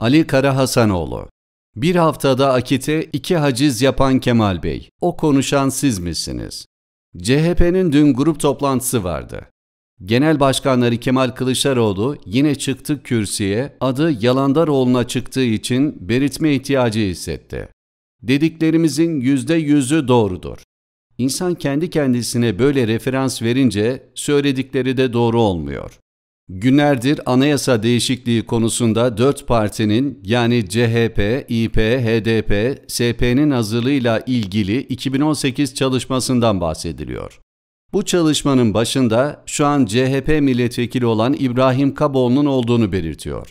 Ali Karahasanoğlu Bir haftada Akit'e iki haciz yapan Kemal Bey. O konuşan siz misiniz? CHP'nin dün grup toplantısı vardı. Genel Başkanları Kemal Kılıçdaroğlu yine çıktı kürsüye, adı Yalandaroğlu'na çıktığı için belirtme ihtiyacı hissetti. Dediklerimizin yüzde yüzü doğrudur. İnsan kendi kendisine böyle referans verince söyledikleri de doğru olmuyor. Günlerdir anayasa değişikliği konusunda dört partinin yani CHP, İP, HDP, SP'nin hazırlığıyla ilgili 2018 çalışmasından bahsediliyor. Bu çalışmanın başında şu an CHP milletvekili olan İbrahim Kaboğlu'nun olduğunu belirtiyor.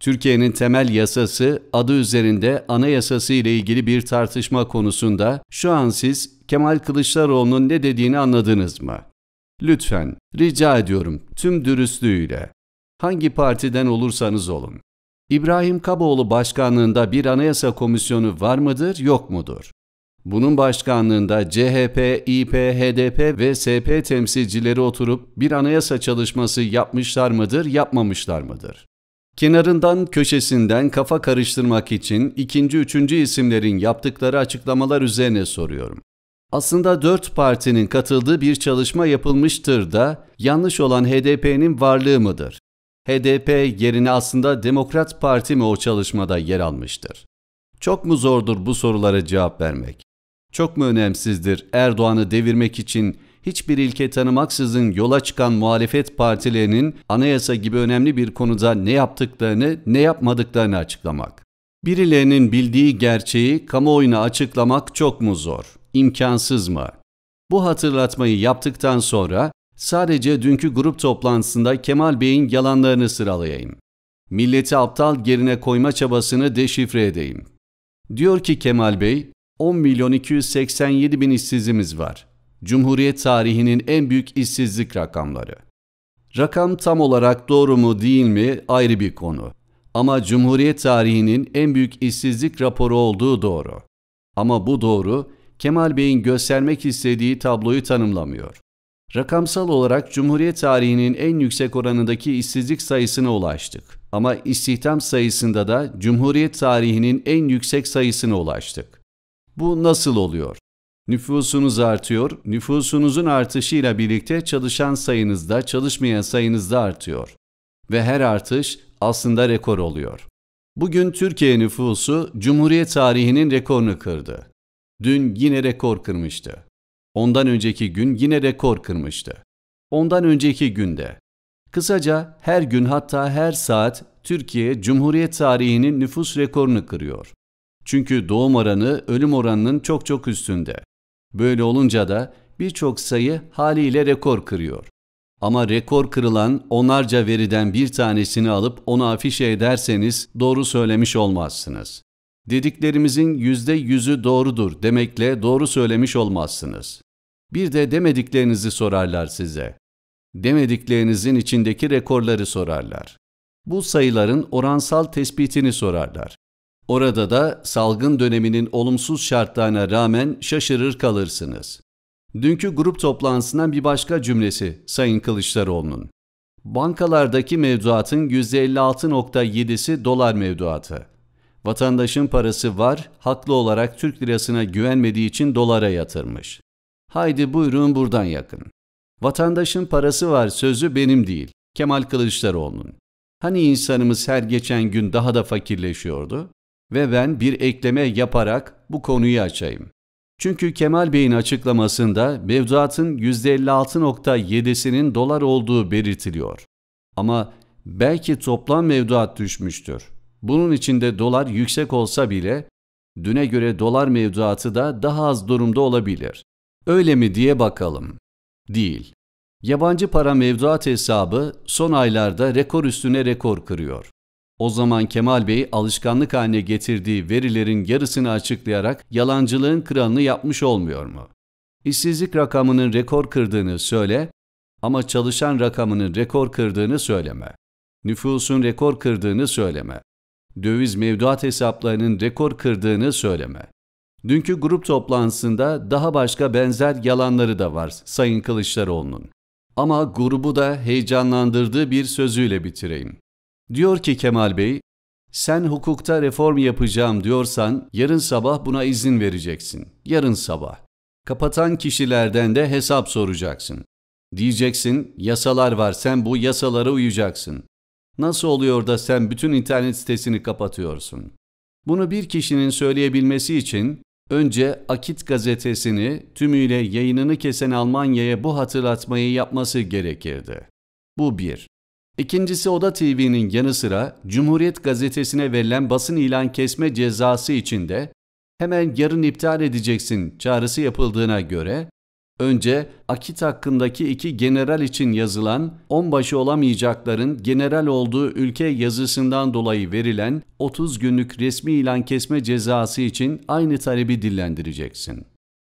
Türkiye'nin temel yasası adı üzerinde anayasası ile ilgili bir tartışma konusunda şu an siz Kemal Kılıçdaroğlu'nun ne dediğini anladınız mı? Lütfen, rica ediyorum tüm dürüstlüğüyle. Hangi partiden olursanız olun. İbrahim Kaboğlu başkanlığında bir anayasa komisyonu var mıdır, yok mudur? Bunun başkanlığında CHP, İP, HDP ve SP temsilcileri oturup bir anayasa çalışması yapmışlar mıdır, yapmamışlar mıdır? Kenarından, köşesinden kafa karıştırmak için ikinci, üçüncü isimlerin yaptıkları açıklamalar üzerine soruyorum. Aslında dört partinin katıldığı bir çalışma yapılmıştır da yanlış olan HDP'nin varlığı mıdır? HDP yerine aslında Demokrat Parti mi o çalışmada yer almıştır? Çok mu zordur bu sorulara cevap vermek? Çok mu önemsizdir Erdoğan'ı devirmek için hiçbir ilke tanımaksızın yola çıkan muhalefet partilerinin anayasa gibi önemli bir konuda ne yaptıklarını, ne yapmadıklarını açıklamak? Birilerinin bildiği gerçeği kamuoyuna açıklamak çok mu zor? İmkansız mı? Bu hatırlatmayı yaptıktan sonra sadece dünkü grup toplantısında Kemal Bey'in yalanlarını sıralayayım. Milleti aptal gerine koyma çabasını deşifre edeyim. Diyor ki Kemal Bey, 10 milyon 287 bin işsizimiz var. Cumhuriyet tarihinin en büyük işsizlik rakamları. Rakam tam olarak doğru mu değil mi ayrı bir konu. Ama Cumhuriyet tarihinin en büyük işsizlik raporu olduğu doğru. Ama bu doğru Kemal Bey'in göstermek istediği tabloyu tanımlamıyor. Rakamsal olarak Cumhuriyet tarihinin en yüksek oranındaki işsizlik sayısına ulaştık. Ama istihdam sayısında da Cumhuriyet tarihinin en yüksek sayısına ulaştık. Bu nasıl oluyor? Nüfusunuz artıyor, nüfusunuzun artışıyla birlikte çalışan sayınız da çalışmayan sayınız da artıyor. Ve her artış aslında rekor oluyor. Bugün Türkiye nüfusu Cumhuriyet tarihinin rekorunu kırdı. Dün yine rekor kırmıştı. Ondan önceki gün yine rekor kırmıştı. Ondan önceki günde. Kısaca her gün hatta her saat Türkiye Cumhuriyet tarihinin nüfus rekorunu kırıyor. Çünkü doğum oranı ölüm oranının çok çok üstünde. Böyle olunca da birçok sayı haliyle rekor kırıyor. Ama rekor kırılan onlarca veriden bir tanesini alıp onu afişe ederseniz doğru söylemiş olmazsınız. Dediklerimizin yüzde yüzü doğrudur demekle doğru söylemiş olmazsınız. Bir de demediklerinizi sorarlar size. Demediklerinizin içindeki rekorları sorarlar. Bu sayıların oransal tespitini sorarlar. Orada da salgın döneminin olumsuz şartlarına rağmen şaşırır kalırsınız. Dünkü grup toplantısından bir başka cümlesi Sayın Kılıçdaroğlu'nun. Bankalardaki mevduatın %56.7'si dolar mevduatı. Vatandaşın parası var, haklı olarak Türk lirasına güvenmediği için dolara yatırmış. Haydi buyurun buradan yakın. Vatandaşın parası var sözü benim değil, Kemal Kılıçdaroğlu'nun. Hani insanımız her geçen gün daha da fakirleşiyordu? Ve ben bir ekleme yaparak bu konuyu açayım. Çünkü Kemal Bey'in açıklamasında mevduatın %56.7'sinin dolar olduğu belirtiliyor. Ama belki toplam mevduat düşmüştür. Bunun içinde dolar yüksek olsa bile düne göre dolar mevduatı da daha az durumda olabilir. Öyle mi diye bakalım. Değil. Yabancı para mevduat hesabı son aylarda rekor üstüne rekor kırıyor. O zaman Kemal Bey alışkanlık haline getirdiği verilerin yarısını açıklayarak yalancılığın kralını yapmış olmuyor mu? İşsizlik rakamının rekor kırdığını söyle ama çalışan rakamının rekor kırdığını söyleme. Nüfusun rekor kırdığını söyleme döviz mevduat hesaplarının rekor kırdığını söyleme. Dünkü grup toplantısında daha başka benzer yalanları da var Sayın Kılıçdaroğlu'nun. Ama grubu da heyecanlandırdığı bir sözüyle bitireyim. Diyor ki Kemal Bey, Sen hukukta reform yapacağım diyorsan yarın sabah buna izin vereceksin. Yarın sabah. Kapatan kişilerden de hesap soracaksın. Diyeceksin, yasalar var sen bu yasalara uyacaksın. Nasıl oluyor da sen bütün internet sitesini kapatıyorsun? Bunu bir kişinin söyleyebilmesi için önce Akit gazetesini tümüyle yayınını kesen Almanya'ya bu hatırlatmayı yapması gerekirdi. Bu bir. İkincisi Oda TV'nin yanı sıra Cumhuriyet gazetesine verilen basın ilan kesme cezası içinde hemen yarın iptal edeceksin çağrısı yapıldığına göre önce Akit hakkındaki iki general için yazılan onbaşı olamayacakların general olduğu ülke yazısından dolayı verilen 30 günlük resmi ilan kesme cezası için aynı talebi dillendireceksin.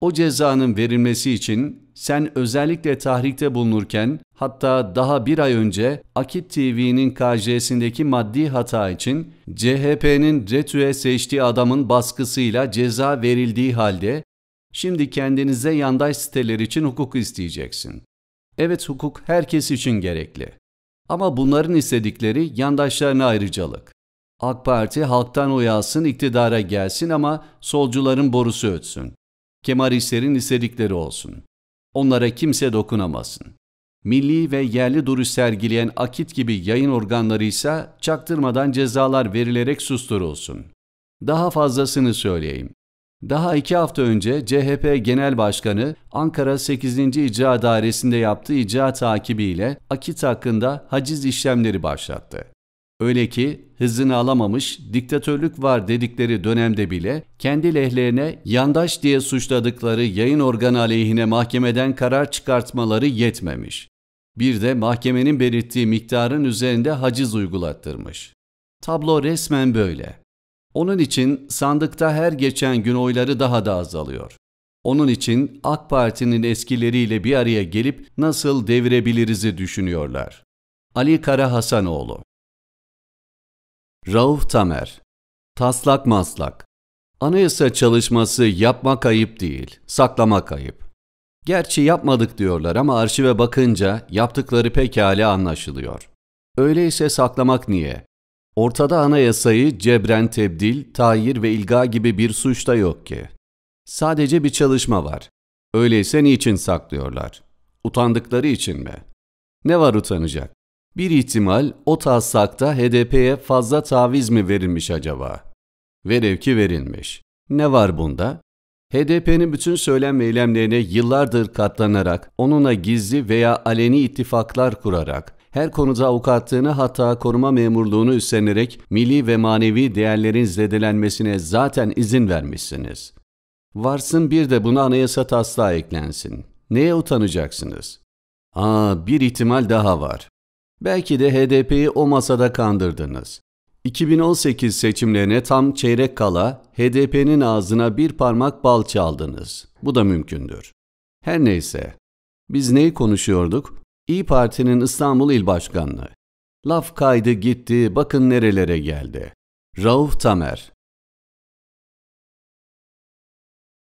O cezanın verilmesi için sen özellikle tahrikte bulunurken hatta daha bir ay önce Akit TV'nin KJ'sindeki maddi hata için CHP'nin retüe seçtiği adamın baskısıyla ceza verildiği halde şimdi kendinize yandaş siteler için hukuk isteyeceksin. Evet hukuk herkes için gerekli. Ama bunların istedikleri yandaşlarına ayrıcalık. AK Parti halktan oy alsın, iktidara gelsin ama solcuların borusu ötsün. Kemalistlerin istedikleri olsun. Onlara kimse dokunamasın. Milli ve yerli duruş sergileyen Akit gibi yayın organları ise çaktırmadan cezalar verilerek susturulsun. Daha fazlasını söyleyeyim. Daha iki hafta önce CHP Genel Başkanı Ankara 8. İcra Dairesi'nde yaptığı icra takibiyle Akit hakkında haciz işlemleri başlattı. Öyle ki hızını alamamış, diktatörlük var dedikleri dönemde bile kendi lehlerine yandaş diye suçladıkları yayın organı aleyhine mahkemeden karar çıkartmaları yetmemiş. Bir de mahkemenin belirttiği miktarın üzerinde haciz uygulattırmış. Tablo resmen böyle. Onun için sandıkta her geçen gün oyları daha da azalıyor. Onun için AK Parti'nin eskileriyle bir araya gelip nasıl devirebiliriz'i düşünüyorlar. Ali Kara Hasanoğlu Rauf Tamer Taslak maslak Anayasa çalışması yapmak ayıp değil, saklamak ayıp. Gerçi yapmadık diyorlar ama arşive bakınca yaptıkları pekala anlaşılıyor. Öyleyse saklamak niye? Ortada anayasayı cebren tebdil, tayir ve ilga gibi bir suç da yok ki. Sadece bir çalışma var. Öyleyse niçin saklıyorlar? Utandıkları için mi? Ne var utanacak? Bir ihtimal o taslakta HDP'ye fazla taviz mi verilmiş acaba? Velev ki verilmiş. Ne var bunda? HDP'nin bütün söylem ve eylemlerine yıllardır katlanarak, onunla gizli veya aleni ittifaklar kurarak, her konuda avukatlığını hatta koruma memurluğunu üstlenerek milli ve manevi değerlerin zedelenmesine zaten izin vermişsiniz. Varsın bir de buna anayasa taslağı eklensin. Neye utanacaksınız? Aa bir ihtimal daha var. Belki de HDP'yi o masada kandırdınız. 2018 seçimlerine tam çeyrek kala HDP'nin ağzına bir parmak bal çaldınız. Bu da mümkündür. Her neyse. Biz neyi konuşuyorduk? İyi Parti'nin İstanbul İl Başkanlığı. Laf kaydı gitti, bakın nerelere geldi. Rauf Tamer.